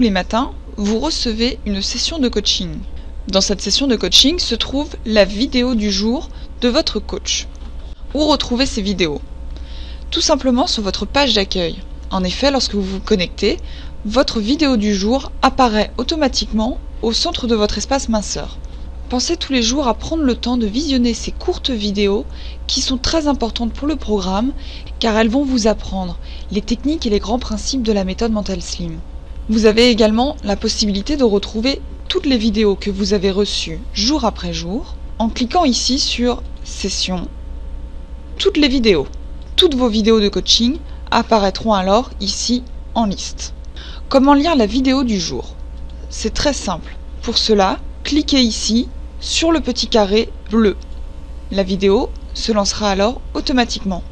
les matins, vous recevez une session de coaching. Dans cette session de coaching se trouve la vidéo du jour de votre coach. Où retrouver ces vidéos? Tout simplement sur votre page d'accueil. En effet, lorsque vous vous connectez, votre vidéo du jour apparaît automatiquement au centre de votre espace minceur. Pensez tous les jours à prendre le temps de visionner ces courtes vidéos qui sont très importantes pour le programme car elles vont vous apprendre les techniques et les grands principes de la méthode Mental Slim. Vous avez également la possibilité de retrouver toutes les vidéos que vous avez reçues jour après jour en cliquant ici sur Session. Toutes les vidéos, toutes vos vidéos de coaching apparaîtront alors ici en liste. Comment lire la vidéo du jour? C'est très simple. Pour cela, cliquez ici sur le petit carré bleu. La vidéo se lancera alors automatiquement.